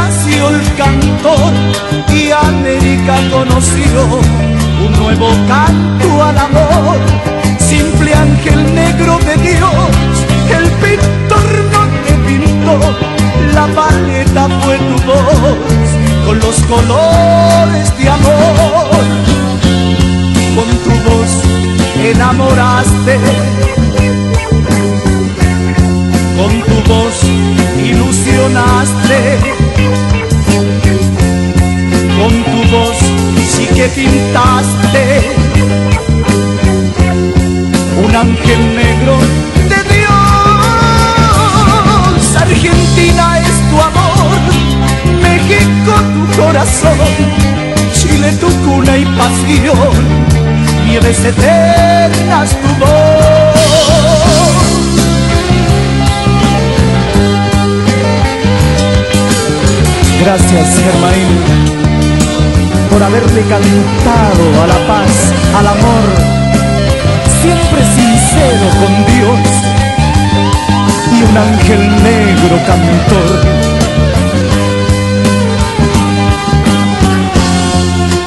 nació el cantor y América conoció un nuevo canto al amor. Simple ángel negro de Dios, el pintor no te pintó, la paleta fue tu voz con los colores de amor. Pintaste un ángel negro de Dios. Argentina es tu amor, México tu corazón, Chile tu cuna y pasión, nieves eternas tu voz. Gracias, Germain, por haberle cantado a la paz, al amor, siempre sincero con Dios. Y un ángel negro cantor.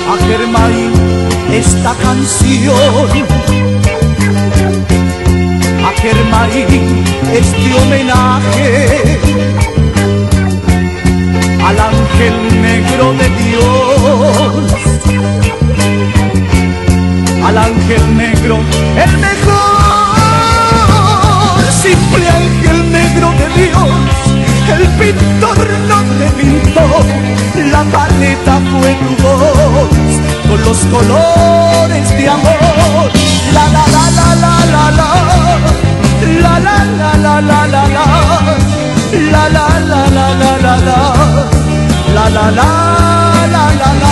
A Germain esta canción, a Germain este homenaje ángel negro de Dios, el pintor no te pintó, la paleta fue tu voz, con los colores de amor, la la la la la la la, la la la la la la la, la la la la la la la, la la la